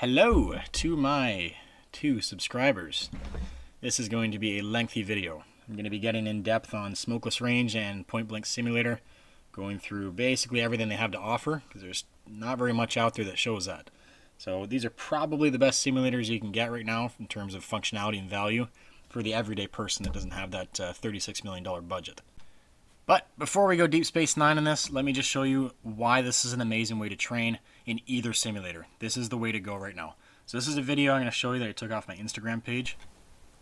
Hello to my two subscribers. This is going to be a lengthy video. I'm going to be getting in depth on Smokeless Range and Point Blank Simulator, going through basically everything they have to offer, because there's not very much out there that shows that. So these are probably the best simulators you can get right now in terms of functionality and value for the everyday person that doesn't have that uh, $36 million budget. But before we go Deep Space Nine in this, let me just show you why this is an amazing way to train in either simulator. This is the way to go right now. So this is a video I'm going to show you that I took off my Instagram page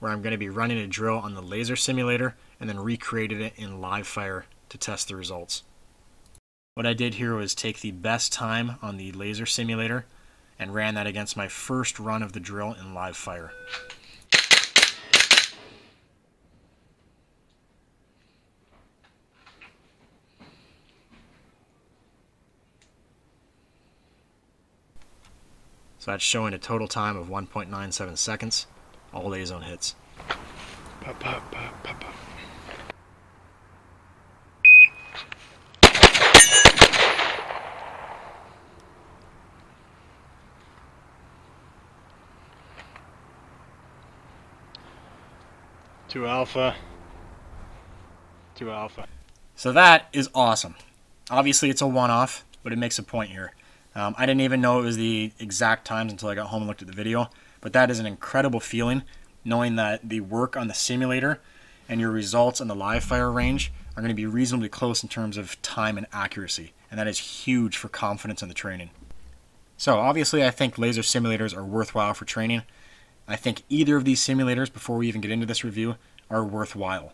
where I'm going to be running a drill on the laser simulator and then recreated it in live fire to test the results. What I did here was take the best time on the laser simulator and ran that against my first run of the drill in live fire. So that's showing a total time of 1.97 seconds, all A zone hits. Pop, pop, pop, pop, pop. Two alpha. Two alpha. So that is awesome. Obviously, it's a one off, but it makes a point here. Um, I didn't even know it was the exact times until I got home and looked at the video, but that is an incredible feeling knowing that the work on the simulator and your results on the live fire range are going to be reasonably close in terms of time and accuracy, and that is huge for confidence in the training. So, obviously, I think laser simulators are worthwhile for training. I think either of these simulators, before we even get into this review, are worthwhile.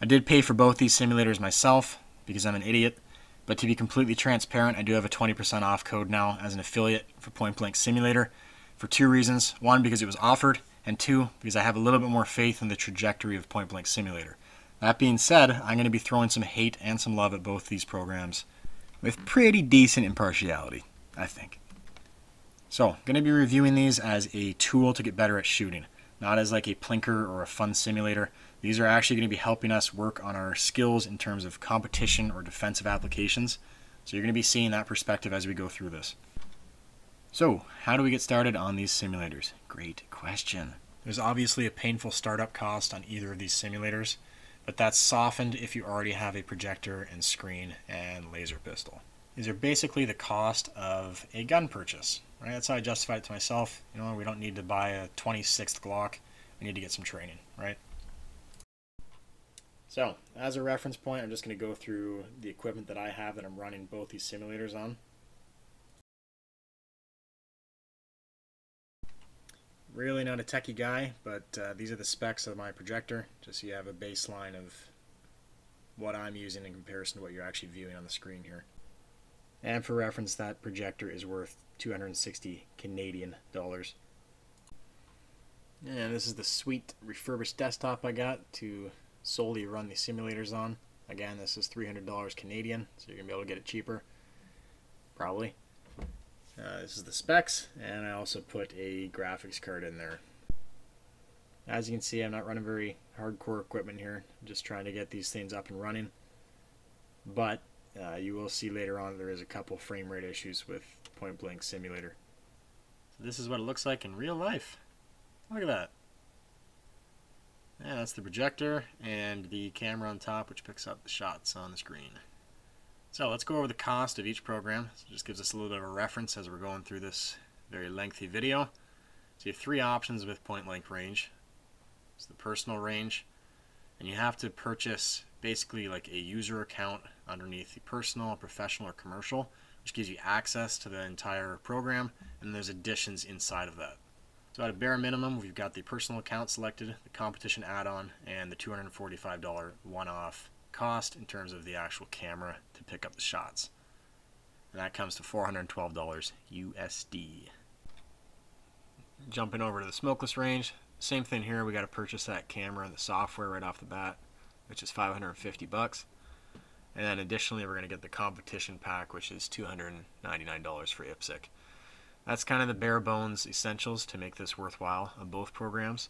I did pay for both these simulators myself because I'm an idiot but to be completely transparent, I do have a 20% off code now as an affiliate for Point Blank Simulator for two reasons. One, because it was offered, and two, because I have a little bit more faith in the trajectory of Point Blank Simulator. That being said, I'm going to be throwing some hate and some love at both these programs with pretty decent impartiality, I think. So, I'm going to be reviewing these as a tool to get better at shooting, not as like a plinker or a fun simulator. These are actually going to be helping us work on our skills in terms of competition or defensive applications. So you're going to be seeing that perspective as we go through this. So, how do we get started on these simulators? Great question. There's obviously a painful startup cost on either of these simulators, but that's softened if you already have a projector and screen and laser pistol. These are basically the cost of a gun purchase. Right? That's how I justify it to myself. You know, we don't need to buy a 26th Glock. We need to get some training, right? So, as a reference point, I'm just going to go through the equipment that I have that I'm running both these simulators on. Really not a techie guy, but uh, these are the specs of my projector, just so you have a baseline of what I'm using in comparison to what you're actually viewing on the screen here. And for reference, that projector is worth 260 Canadian dollars. And this is the sweet refurbished desktop I got to solely run the simulators on. Again, this is $300 Canadian, so you're going to be able to get it cheaper. Probably. Uh, this is the specs, and I also put a graphics card in there. As you can see, I'm not running very hardcore equipment here. I'm just trying to get these things up and running. But uh, you will see later on there is a couple frame rate issues with Point Blank Simulator. So this is what it looks like in real life. Look at that. Yeah, that's the projector and the camera on top which picks up the shots on the screen. So let's go over the cost of each program. So it just gives us a little bit of a reference as we're going through this very lengthy video. So you have three options with point blank range. It's the personal range, and you have to purchase basically like a user account underneath the personal, professional, or commercial, which gives you access to the entire program, and there's additions inside of that. So at a bare minimum, we've got the personal account selected, the competition add-on, and the $245 one-off cost in terms of the actual camera to pick up the shots. And that comes to $412 USD. Jumping over to the smokeless range, same thing here. We got to purchase that camera and the software right off the bat, which is 550 bucks. And then additionally, we're going to get the competition pack, which is $299 for IPSC. That's kind of the bare bones essentials to make this worthwhile on both programs.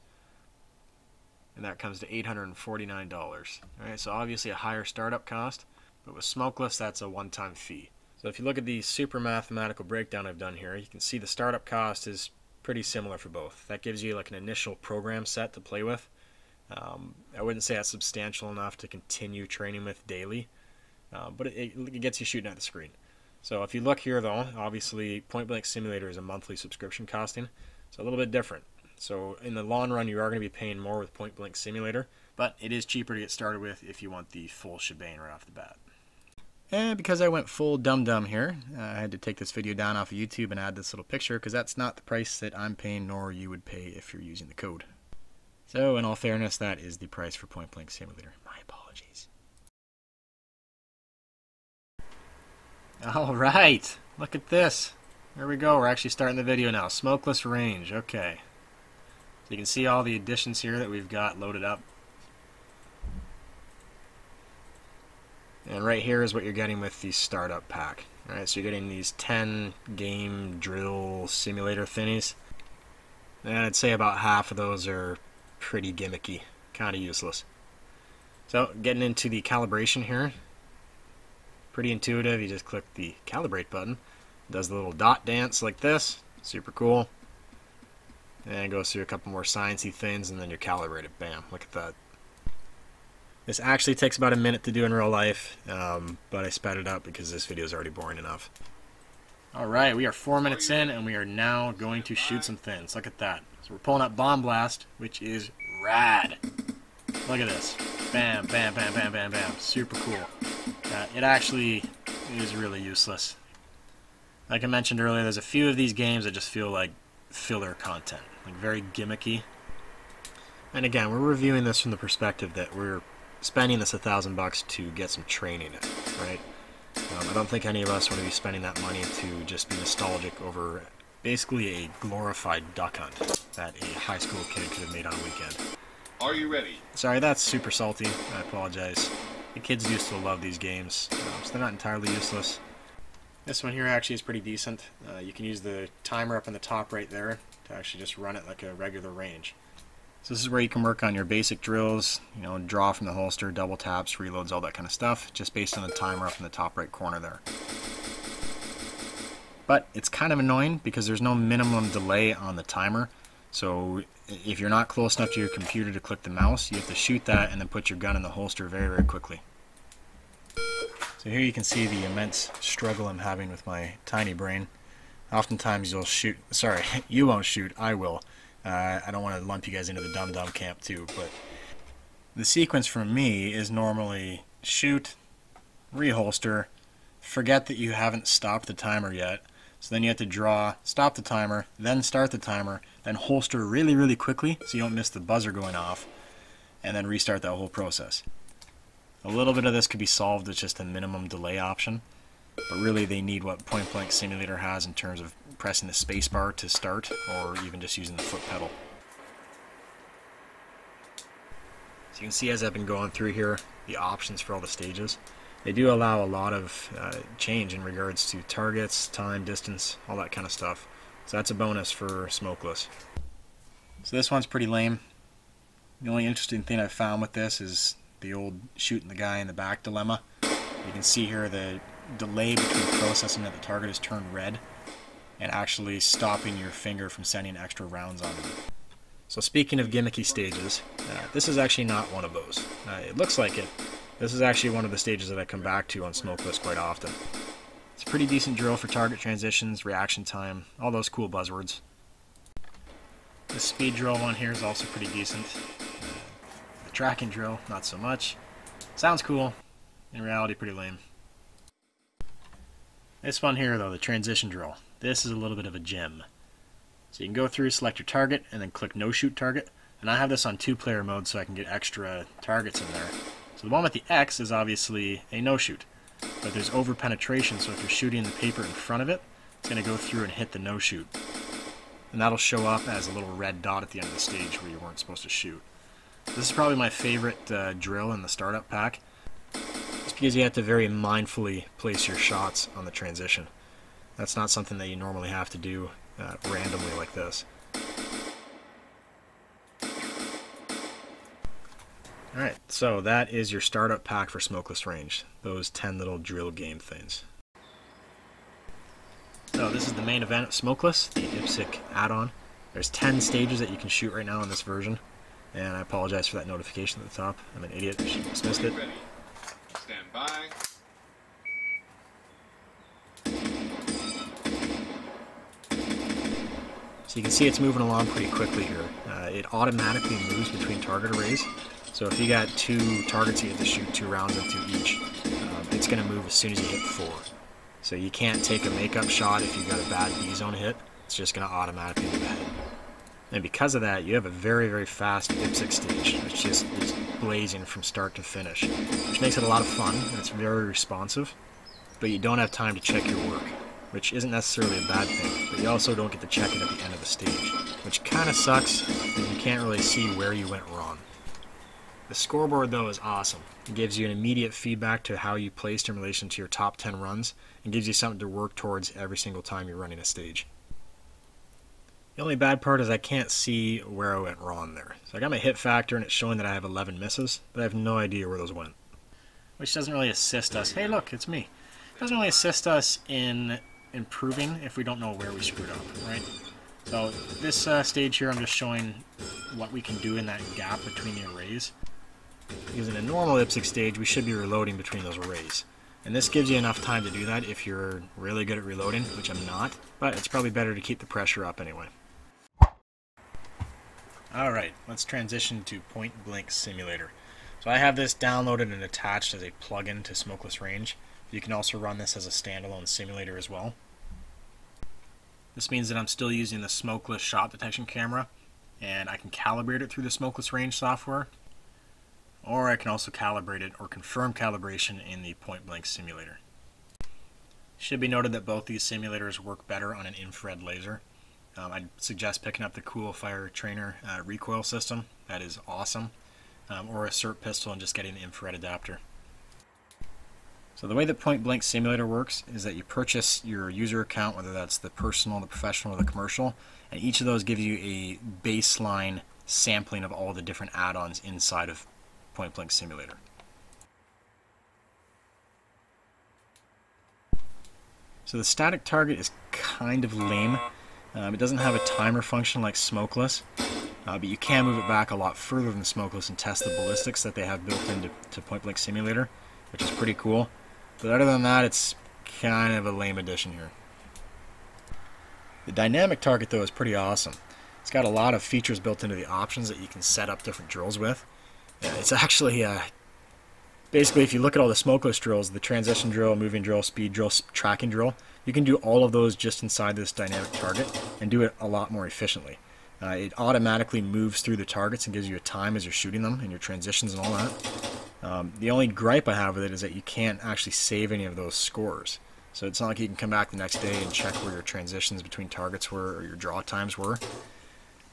And that comes to $849. Alright, so obviously a higher startup cost, but with Smokeless, that's a one time fee. So if you look at the super mathematical breakdown I've done here, you can see the startup cost is pretty similar for both. That gives you like an initial program set to play with. Um, I wouldn't say that's substantial enough to continue training with daily, uh, but it, it gets you shooting at the screen. So if you look here though, obviously Point Blank Simulator is a monthly subscription costing, It's a little bit different. So in the long run, you are going to be paying more with Point Blank Simulator, but it is cheaper to get started with if you want the full shebang right off the bat. And because I went full dum dum here, uh, I had to take this video down off of YouTube and add this little picture because that's not the price that I'm paying nor you would pay if you're using the code. So in all fairness, that is the price for Point Blank Simulator. My apologies. All right, look at this. There we go. We're actually starting the video now. Smokeless range. Okay. So you can see all the additions here that we've got loaded up. And right here is what you're getting with the startup pack. Alright, so you're getting these 10 game drill simulator thingies. And I'd say about half of those are pretty gimmicky, kind of useless. So, getting into the calibration here. Pretty intuitive, you just click the calibrate button. It does the little dot dance like this, super cool. And goes through a couple more sciencey things, and then you're calibrated. Bam, look at that. This actually takes about a minute to do in real life, um, but I sped it up because this video is already boring enough. Alright, we are four minutes in, and we are now going to shoot some thins. Look at that. So we're pulling up Bomb Blast, which is rad. Look at this. Bam, bam, bam, bam, bam, bam. Super cool. Uh, it actually is really useless. Like I mentioned earlier, there's a few of these games that just feel like filler content. Like very gimmicky. And again, we're reviewing this from the perspective that we're spending this a thousand bucks to get some training in, right? Um, I don't think any of us want to be spending that money to just be nostalgic over basically a glorified duck hunt that a high school kid could have made on a weekend. Are you ready? Sorry, that's super salty. I apologize. The kids used to love these games, um, so they're not entirely useless. This one here actually is pretty decent. Uh, you can use the timer up in the top right there to actually just run it like a regular range. So this is where you can work on your basic drills, you know, draw from the holster, double taps, reloads, all that kind of stuff, just based on the timer up in the top right corner there. But it's kind of annoying because there's no minimum delay on the timer. So if you're not close enough to your computer to click the mouse, you have to shoot that and then put your gun in the holster very, very quickly. So here you can see the immense struggle I'm having with my tiny brain. Oftentimes you'll shoot, sorry, you won't shoot, I will. Uh, I don't want to lump you guys into the dumb dumb camp too, but the sequence for me is normally shoot, reholster, forget that you haven't stopped the timer yet, so then you have to draw, stop the timer, then start the timer, then holster really, really quickly so you don't miss the buzzer going off, and then restart that whole process. A little bit of this could be solved with just a minimum delay option, but really they need what Point Blank Simulator has in terms of pressing the spacebar to start, or even just using the foot pedal. So you can see as I've been going through here, the options for all the stages. They do allow a lot of uh, change in regards to targets, time, distance, all that kind of stuff. So that's a bonus for Smokeless. So this one's pretty lame. The only interesting thing I've found with this is the old shooting the guy in the back dilemma. You can see here the delay between processing that the target is turned red and actually stopping your finger from sending extra rounds onto it. So speaking of gimmicky stages, uh, this is actually not one of those. Uh, it looks like it. This is actually one of the stages that I come back to on Smokeless quite often. It's a pretty decent drill for target transitions, reaction time, all those cool buzzwords. The speed drill one here is also pretty decent. The tracking drill, not so much. Sounds cool, in reality pretty lame. This one here though, the transition drill. This is a little bit of a gem. So you can go through, select your target, and then click no shoot target. And I have this on two player mode so I can get extra targets in there. So the one with the X is obviously a no shoot. But there's over penetration, so if you're shooting the paper in front of it, it's going to go through and hit the no shoot. And that'll show up as a little red dot at the end of the stage where you weren't supposed to shoot. This is probably my favorite uh, drill in the startup pack. Just because you have to very mindfully place your shots on the transition. That's not something that you normally have to do uh, randomly like this. Alright, so that is your startup pack for Smokeless Range. Those 10 little drill game things. So this is the main event of Smokeless, the IPSC add-on. There's 10 stages that you can shoot right now in this version. And I apologize for that notification at the top. I'm an idiot. I should have dismissed it. Ready. Stand by. So you can see it's moving along pretty quickly here. Uh, it automatically moves between target arrays. So if you got two targets you have to shoot two rounds into each, um, it's going to move as soon as you hit four. So you can't take a makeup shot if you've got a bad B zone hit. It's just going to automatically move ahead. And because of that, you have a very, very fast IPSC stage, which just is blazing from start to finish, which makes it a lot of fun, and it's very responsive, but you don't have time to check your work, which isn't necessarily a bad thing, but you also don't get to check it at the end of the stage, which kind of sucks, because you can't really see where you went wrong. The scoreboard, though, is awesome. It gives you an immediate feedback to how you placed in relation to your top 10 runs, and gives you something to work towards every single time you're running a stage. The only bad part is I can't see where I went wrong there. So I got my hit factor and it's showing that I have 11 misses, but I have no idea where those went. Which doesn't really assist us. Hey, look, it's me. It doesn't really assist us in improving if we don't know where we screwed up, right? So this uh, stage here, I'm just showing what we can do in that gap between the arrays. In a normal IPSC stage, we should be reloading between those arrays. And this gives you enough time to do that if you're really good at reloading, which I'm not, but it's probably better to keep the pressure up anyway. Alright, let's transition to Point Blank Simulator. So I have this downloaded and attached as a plugin to Smokeless Range. You can also run this as a standalone simulator as well. This means that I'm still using the smokeless shot detection camera, and I can calibrate it through the Smokeless Range software, or I can also calibrate it or confirm calibration in the Point Blank Simulator. Should be noted that both these simulators work better on an infrared laser. Um, I'd suggest picking up the Cool Fire Trainer uh, recoil system. That is awesome. Um, or a SIRT pistol and just getting the infrared adapter. So the way that Point Blank Simulator works is that you purchase your user account, whether that's the personal, the professional, or the commercial, and each of those gives you a baseline sampling of all the different add-ons inside of Point Blank Simulator. So the static target is kind of lame. Um, it doesn't have a timer function like Smokeless, uh, but you can move it back a lot further than Smokeless and test the ballistics that they have built into to Point Blank Simulator, which is pretty cool. But other than that, it's kind of a lame addition here. The dynamic target, though, is pretty awesome. It's got a lot of features built into the options that you can set up different drills with. It's actually uh, basically, if you look at all the smokeless drills, the transition drill, moving drill, speed drill, tracking drill, you can do all of those just inside this dynamic target and do it a lot more efficiently. Uh, it automatically moves through the targets and gives you a time as you're shooting them and your transitions and all that. Um, the only gripe I have with it is that you can't actually save any of those scores. So it's not like you can come back the next day and check where your transitions between targets were or your draw times were.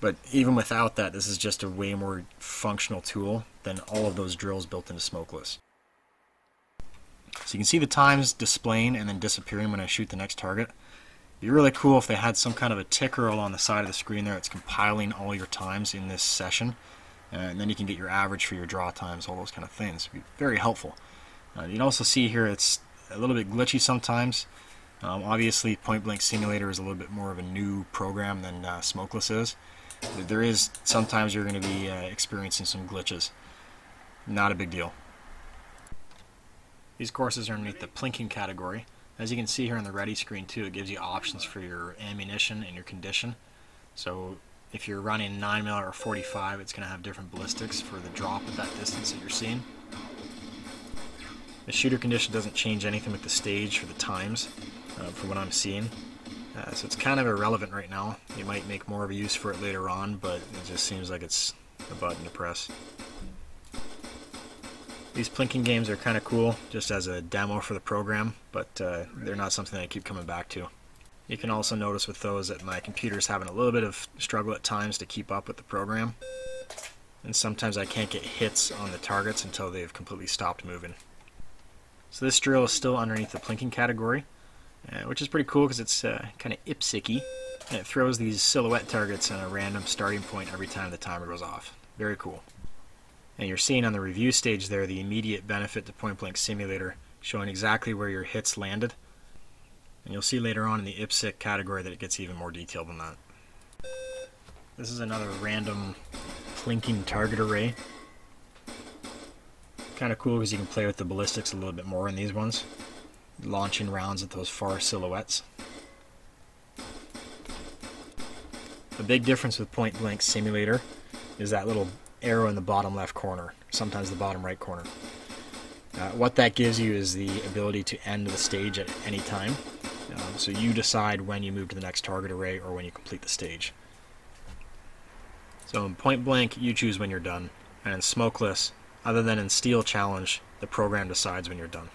But even without that, this is just a way more functional tool than all of those drills built into Smokeless. So you can see the times displaying and then disappearing when I shoot the next target. It'd be really cool if they had some kind of a ticker along the side of the screen there. It's compiling all your times in this session. Uh, and then you can get your average for your draw times, all those kind of things. It'd be very helpful. Uh, you can also see here it's a little bit glitchy sometimes. Um, obviously, Point Blank Simulator is a little bit more of a new program than uh, Smokeless is. There is sometimes you're going to be uh, experiencing some glitches. Not a big deal. These courses are underneath the plinking category. As you can see here on the ready screen too, it gives you options for your ammunition and your condition. So if you're running 9mm or 45, it's going to have different ballistics for the drop at that distance that you're seeing. The shooter condition doesn't change anything with the stage or the times, uh, from what I'm seeing. Uh, so it's kind of irrelevant right now. You might make more of a use for it later on, but it just seems like it's a button to press. These plinking games are kind of cool, just as a demo for the program, but uh, they're not something I keep coming back to. You can also notice with those that my computer's having a little bit of struggle at times to keep up with the program. And sometimes I can't get hits on the targets until they've completely stopped moving. So this drill is still underneath the plinking category, uh, which is pretty cool because it's uh, kind of IPSC-y. And it throws these silhouette targets on a random starting point every time the timer goes off. Very cool. And you're seeing on the review stage there the immediate benefit to Point Blank Simulator, showing exactly where your hits landed. And you'll see later on in the IPSC category that it gets even more detailed than that. This is another random plinking target array. Kind of cool because you can play with the ballistics a little bit more in these ones. Launching rounds at those far silhouettes. The big difference with Point Blank Simulator is that little arrow in the bottom left corner, sometimes the bottom right corner. Uh, what that gives you is the ability to end the stage at any time. Um, so you decide when you move to the next target array or when you complete the stage. So in point blank, you choose when you're done, and in smokeless, other than in steel challenge, the program decides when you're done.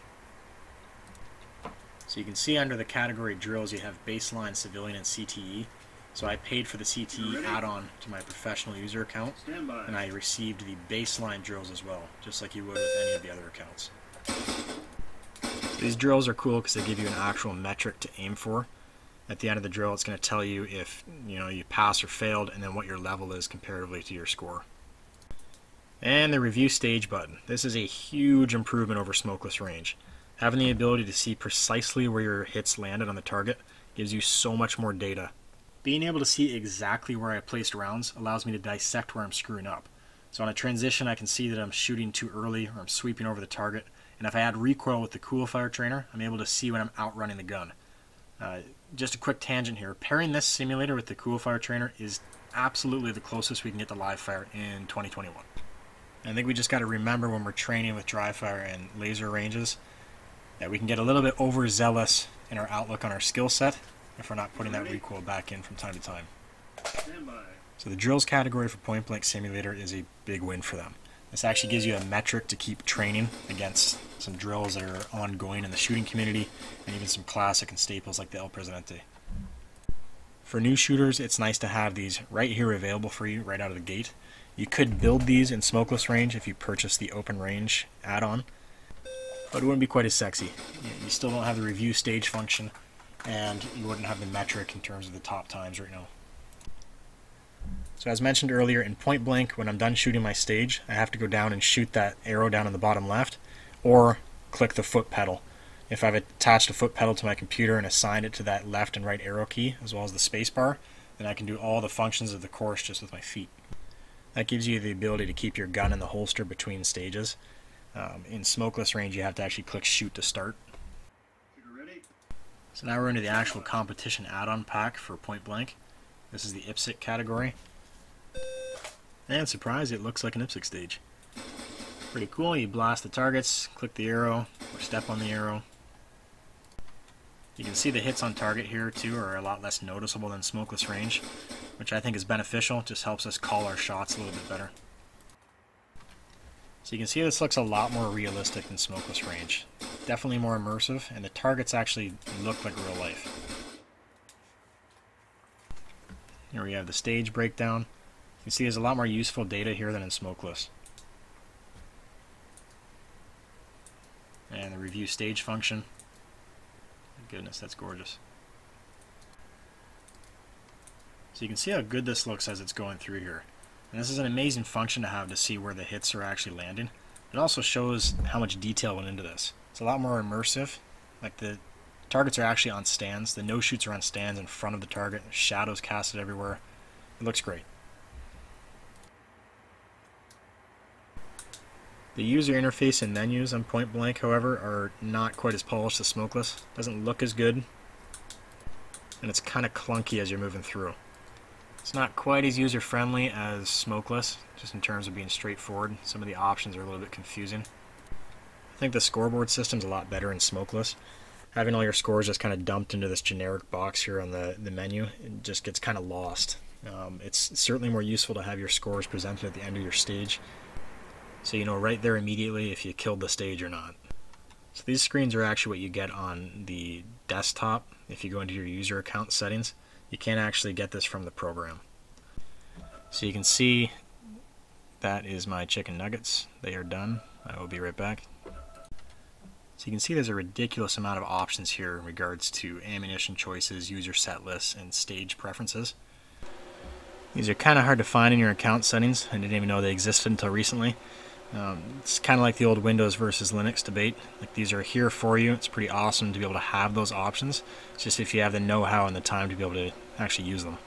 So you can see under the category drills you have baseline, civilian, and CTE. So I paid for the CTE add-on to my professional user account, and I received the baseline drills as well, just like you would with any of the other accounts. These drills are cool because they give you an actual metric to aim for. At the end of the drill, it's going to tell you if you know you passed or failed, and then what your level is comparatively to your score. And the review stage button. This is a huge improvement over smokeless range. Having the ability to see precisely where your hits landed on the target gives you so much more data. Being able to see exactly where I placed rounds allows me to dissect where I'm screwing up. So on a transition, I can see that I'm shooting too early or I'm sweeping over the target. And if I add recoil with the cool fire trainer, I'm able to see when I'm outrunning the gun. Uh, just a quick tangent here. Pairing this simulator with the cool fire trainer is absolutely the closest we can get to live fire in 2021. I think we just got to remember when we're training with dry fire and laser ranges that we can get a little bit overzealous in our outlook on our skill set if we're not putting that recoil back in from time to time. So the drills category for Point Blank Simulator is a big win for them. This actually gives you a metric to keep training against some drills that are ongoing in the shooting community and even some classic and staples like the El Presidente. For new shooters, it's nice to have these right here available for you right out of the gate. You could build these in smokeless range if you purchase the open range add-on, but it wouldn't be quite as sexy. You still don't have the review stage function, and you wouldn't have the metric in terms of the top times right now. So as mentioned earlier, in point blank, when I'm done shooting my stage, I have to go down and shoot that arrow down in the bottom left, or click the foot pedal. If I've attached a foot pedal to my computer and assigned it to that left and right arrow key, as well as the space bar, then I can do all the functions of the course just with my feet. That gives you the ability to keep your gun in the holster between stages. Um, in smokeless range, you have to actually click shoot to start. So now we're into the actual competition add-on pack for point blank. This is the IPSC category. And surprise, it looks like an IPSC stage. Pretty cool. You blast the targets, click the arrow, or step on the arrow. You can see the hits on target here too are a lot less noticeable than smokeless range, which I think is beneficial. Just helps us call our shots a little bit better. So you can see this looks a lot more realistic than smokeless range. Definitely more immersive, and the targets actually look like real life. Here we have the stage breakdown. You can see there's a lot more useful data here than in Smokeless. And the review stage function. Goodness, that's gorgeous. So you can see how good this looks as it's going through here. And this is an amazing function to have to see where the hits are actually landing. It also shows how much detail went into this. It's a lot more immersive. Like the targets are actually on stands. The no shoots are on stands in front of the target. Shadows casted everywhere. It looks great. The user interface and menus on Point Blank, however, are not quite as polished as Smokeless. Doesn't look as good, and it's kind of clunky as you're moving through. It's not quite as user-friendly as Smokeless, just in terms of being straightforward. Some of the options are a little bit confusing. I think the scoreboard system's a lot better in Smokeless. Having all your scores just kind of dumped into this generic box here on the, the menu, it just gets kind of lost. Um, it's certainly more useful to have your scores presented at the end of your stage so you know right there immediately if you killed the stage or not. So these screens are actually what you get on the desktop if you go into your user account settings. You can't actually get this from the program. So you can see that is my chicken nuggets. They are done. I will be right back. So you can see there's a ridiculous amount of options here in regards to ammunition choices, user set lists, and stage preferences. These are kind of hard to find in your account settings. I didn't even know they existed until recently. Um, it's kind of like the old Windows versus Linux debate. Like these are here for you. It's pretty awesome to be able to have those options. It's just if you have the know-how and the time to be able to actually use them.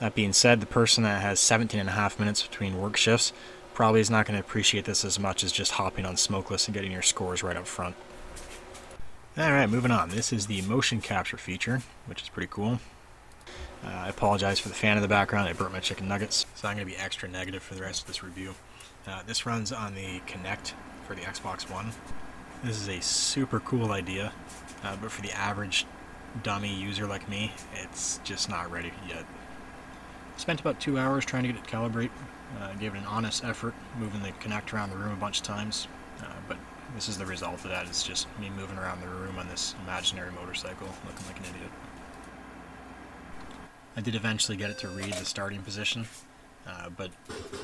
That being said, the person that has 17 and a half minutes between work shifts probably is not going to appreciate this as much as just hopping on Smokeless and getting your scores right up front. Alright, moving on. This is the motion capture feature, which is pretty cool. Uh, I apologize for the fan in the background. I burnt my chicken nuggets, so I'm going to be extra negative for the rest of this review. Uh, this runs on the Kinect for the Xbox One. This is a super cool idea, uh, but for the average dummy user like me, it's just not ready yet. Spent about two hours trying to get it to calibrate. Uh, gave it an honest effort, moving the Kinect around the room a bunch of times, uh, but this is the result of that. It's just me moving around the room on this imaginary motorcycle, looking like an idiot. I did eventually get it to read the starting position, uh, but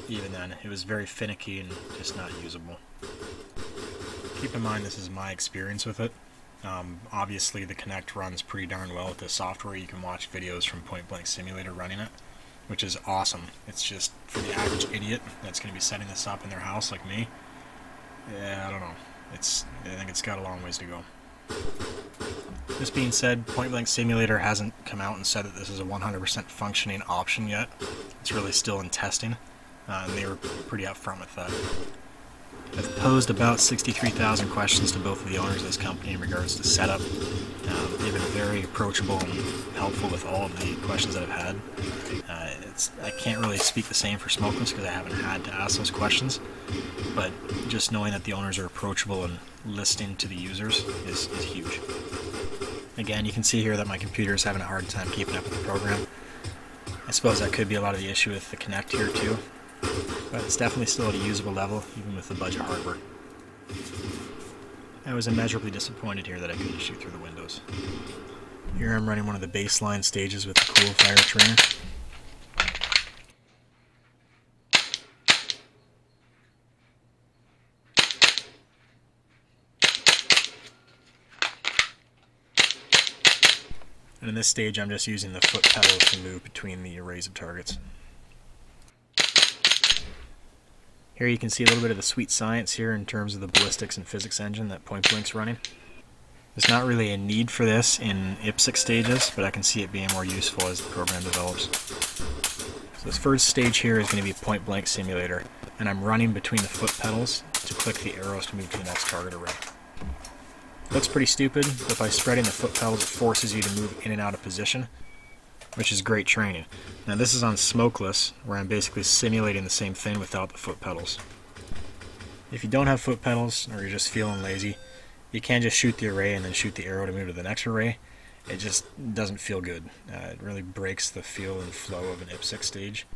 even then, it was very finicky and just not usable. Keep in mind, this is my experience with it. Um, obviously, the Kinect runs pretty darn well with the software. You can watch videos from Point Blank Simulator running it, which is awesome. It's just for the average idiot that's going to be setting this up in their house like me. Yeah, I don't know. It's I think it's got a long ways to go. This being said, Point Blank Simulator hasn't come out and said that this is a 100% functioning option yet. It's really still in testing, uh, and they were pretty upfront with that. I've posed about 63,000 questions to both of the owners of this company in regards to setup. Um, they've been very approachable and helpful with all of the questions that I've had. Uh, I can't really speak the same for Smokeless because I haven't had to ask those questions, but just knowing that the owners are approachable and listening to the users is, is huge. Again, you can see here that my computer is having a hard time keeping up with the program. I suppose that could be a lot of the issue with the Kinect here too, but it's definitely still at a usable level, even with the budget hardware. I was immeasurably disappointed here that I couldn't shoot through the windows. Here I'm running one of the baseline stages with the cool fire trainer. And in this stage, I'm just using the foot pedals to move between the arrays of targets. Here you can see a little bit of the sweet science here in terms of the ballistics and physics engine that Point Blank's running. There's not really a need for this in IPSC stages, but I can see it being more useful as the program develops. So this first stage here is going to be Point Blank Simulator, and I'm running between the foot pedals to click the arrows to move to the next target array. Looks pretty stupid, but by spreading the foot pedals it forces you to move in and out of position, which is great training. Now this is on smokeless, where I'm basically simulating the same thing without the foot pedals. If you don't have foot pedals, or you're just feeling lazy, you can just shoot the array and then shoot the arrow to move to the next array. It just doesn't feel good. Uh, it really breaks the feel and flow of an IPSC stage.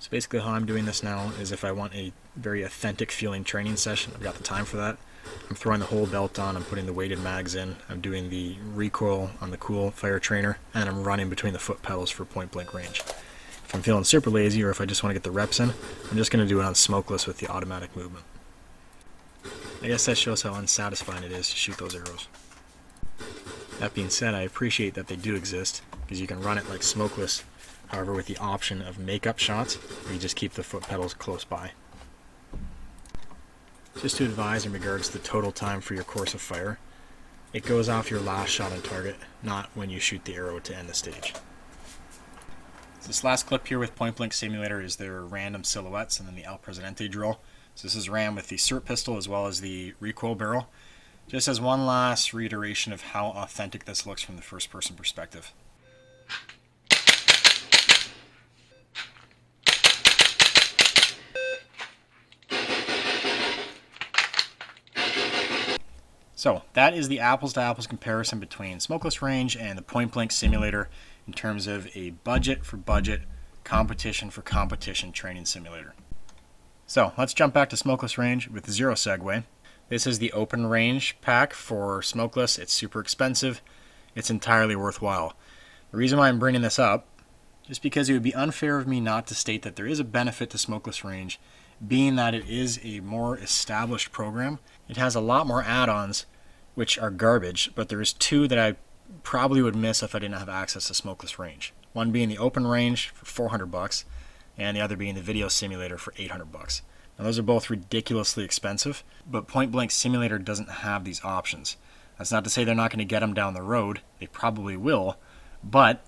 So basically how I'm doing this now is if I want a very authentic feeling training session, I've got the time for that, I'm throwing the whole belt on, I'm putting the weighted mags in, I'm doing the recoil on the cool fire trainer, and I'm running between the foot pedals for point blank range. If I'm feeling super lazy or if I just want to get the reps in, I'm just going to do it on smokeless with the automatic movement. I guess that shows how unsatisfying it is to shoot those arrows. That being said, I appreciate that they do exist, because you can run it like smokeless, however with the option of makeup shots, you just keep the foot pedals close by. Just to advise in regards to the total time for your course of fire, it goes off your last shot on target, not when you shoot the arrow to end the stage. This last clip here with Point Blank Simulator is their random silhouettes and then the El Presidente drill. So this is ran with the SIRT pistol as well as the recoil barrel. Just as one last reiteration of how authentic this looks from the first person perspective. So that is the apples to apples comparison between Smokeless Range and the Point Blank Simulator in terms of a budget for budget, competition for competition training simulator. So let's jump back to Smokeless Range with zero segue. This is the open range pack for Smokeless. It's super expensive. It's entirely worthwhile. The reason why I'm bringing this up is because it would be unfair of me not to state that there is a benefit to Smokeless Range, being that it is a more established program. It has a lot more add-ons which are garbage, but there's two that I probably would miss if I didn't have access to smokeless range. One being the open range for 400 bucks, and the other being the video simulator for 800 bucks. Now, those are both ridiculously expensive, but Point Blank Simulator doesn't have these options. That's not to say they're not going to get them down the road. They probably will. But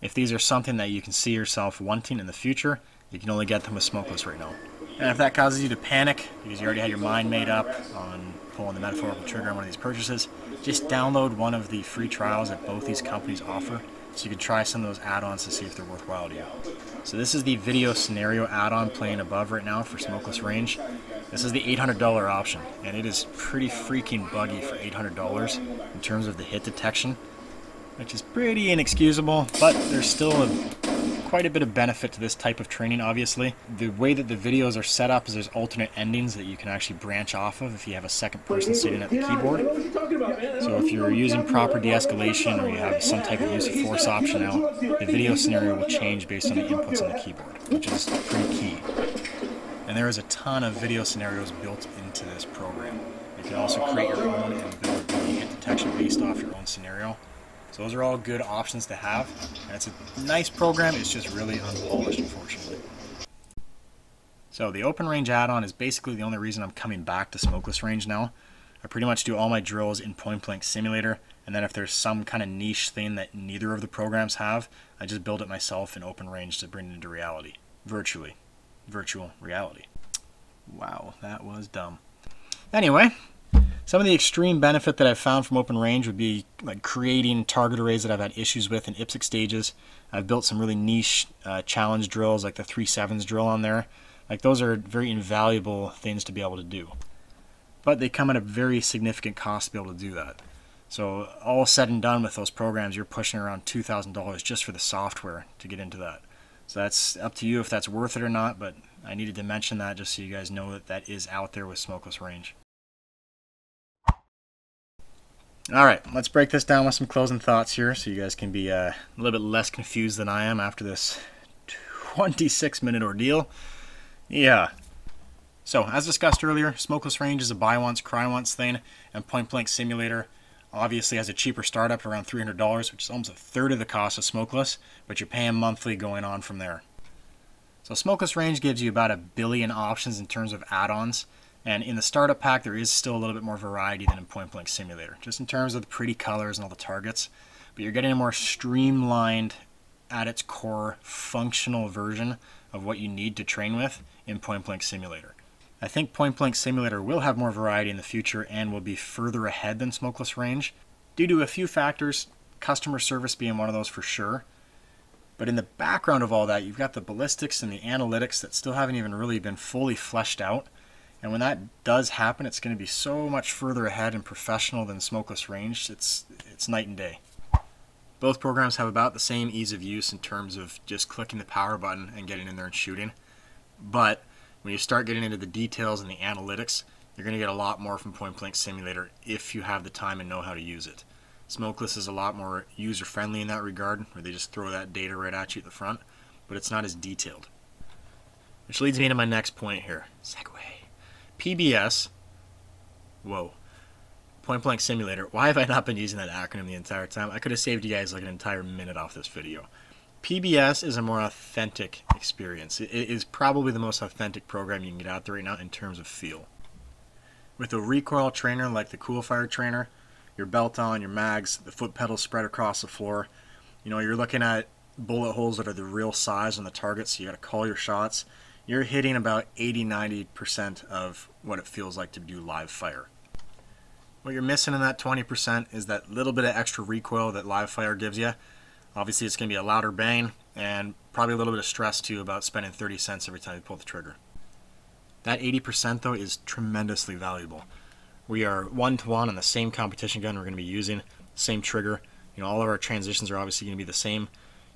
if these are something that you can see yourself wanting in the future, you can only get them with Smokeless right now. And if that causes you to panic because you already had your mind made up on pulling the metaphorical trigger on one of these purchases, just download one of the free trials that both these companies offer so you can try some of those add-ons to see if they're worthwhile to you. So this is the video scenario add-on playing above right now for Smokeless Range. This is the $800 option, and it is pretty freaking buggy for $800 in terms of the hit detection, which is pretty inexcusable, but there's still a quite a bit of benefit to this type of training, obviously. The way that the videos are set up is there's alternate endings that you can actually branch off of if you have a second person sitting at the keyboard. So if you're using proper de-escalation or you have some type of use of force option out, the video scenario will change based on the inputs on the keyboard, which is pretty key. And there is a ton of video scenarios built into this program. You can also create your own and build hit detection based off your own scenario. So those are all good options to have. And it's a nice program, it's just really unpolished, unfortunately. So the open range add-on is basically the only reason I'm coming back to smokeless range now. I pretty much do all my drills in Point Blank Simulator, and then if there's some kind of niche thing that neither of the programs have, I just build it myself in open range to bring it into reality. Virtually. Virtual reality. Wow, that was dumb. Anyway, some of the extreme benefit that I've found from open range would be like creating target arrays that I've had issues with in IPSC stages. I've built some really niche uh, challenge drills like the 3-7s drill on there. Like those are very invaluable things to be able to do. But they come at a very significant cost to be able to do that. So all said and done with those programs, you're pushing around $2,000 just for the software to get into that. So that's up to you if that's worth it or not, but I needed to mention that just so you guys know that that is out there with Smokeless Range. All right, let's break this down with some closing thoughts here so you guys can be uh, a little bit less confused than I am after this 26 minute ordeal. Yeah. So, as discussed earlier, Smokeless Range is a buy once, cry once thing, and Point Blank Simulator obviously has a cheaper startup around $300, which is almost a third of the cost of Smokeless, but you're paying monthly going on from there. So, Smokeless Range gives you about a billion options in terms of add ons and in the startup pack, there is still a little bit more variety than in Point Blank Simulator, just in terms of the pretty colors and all the targets. But you're getting a more streamlined, at its core, functional version of what you need to train with in Point Blank Simulator. I think Point Blank Simulator will have more variety in the future and will be further ahead than Smokeless Range, due to a few factors, customer service being one of those for sure. But in the background of all that, you've got the ballistics and the analytics that still haven't even really been fully fleshed out and when that does happen, it's going to be so much further ahead and professional than smokeless range. It's it's night and day. Both programs have about the same ease of use in terms of just clicking the power button and getting in there and shooting. But when you start getting into the details and the analytics, you're going to get a lot more from Point Blank Simulator if you have the time and know how to use it. Smokeless is a lot more user friendly in that regard, where they just throw that data right at you at the front, but it's not as detailed. Which leads me to my next point here. segue. PBS, whoa, Point Blank Simulator. Why have I not been using that acronym the entire time? I could have saved you guys like an entire minute off this video. PBS is a more authentic experience. It is probably the most authentic program you can get out there right now in terms of feel. With a recoil trainer like the Coolfire trainer, your belt on, your mags, the foot pedals spread across the floor, you know, you're looking at bullet holes that are the real size on the target, so you got to call your shots you're hitting about 80 90% of what it feels like to do live fire. What you're missing in that 20% is that little bit of extra recoil that live fire gives you. Obviously, it's going to be a louder bang and probably a little bit of stress too about spending 30 cents every time you pull the trigger. That 80% though is tremendously valuable. We are one to one on the same competition gun we're going to be using, same trigger. You know, all of our transitions are obviously going to be the same.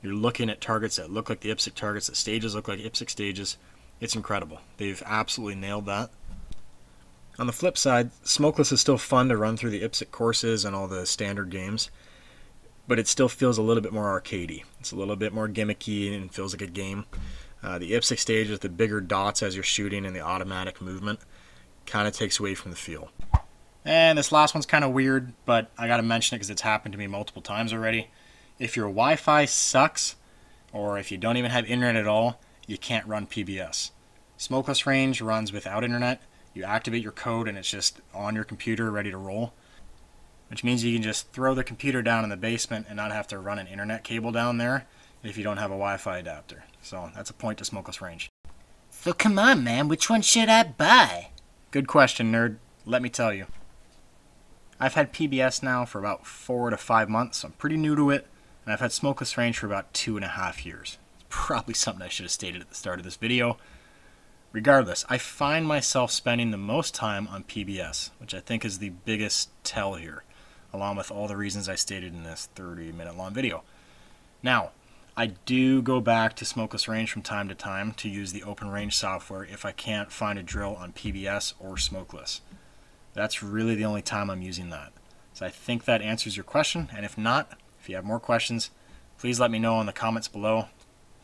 You're looking at targets that look like the IPSC targets, the stages look like IPSC stages. It's incredible. They've absolutely nailed that. On the flip side, Smokeless is still fun to run through the IPSC courses and all the standard games, but it still feels a little bit more arcadey. It's a little bit more gimmicky and feels like a game. Uh, the IPSC stage with the bigger dots as you're shooting and the automatic movement kind of takes away from the feel. And this last one's kind of weird, but I got to mention it because it's happened to me multiple times already. If your Wi Fi sucks, or if you don't even have internet at all, you can't run PBS. Smokeless Range runs without internet. You activate your code and it's just on your computer ready to roll. Which means you can just throw the computer down in the basement and not have to run an internet cable down there if you don't have a Wi-Fi adapter. So that's a point to Smokeless Range. So come on, man, which one should I buy? Good question, nerd. Let me tell you. I've had PBS now for about four to five months. I'm pretty new to it, and I've had Smokeless Range for about two and a half years. Probably something I should have stated at the start of this video. Regardless, I find myself spending the most time on PBS, which I think is the biggest tell here, along with all the reasons I stated in this 30 minute long video. Now, I do go back to Smokeless Range from time to time to use the Open Range software if I can't find a drill on PBS or Smokeless. That's really the only time I'm using that. So I think that answers your question, and if not, if you have more questions, please let me know in the comments below.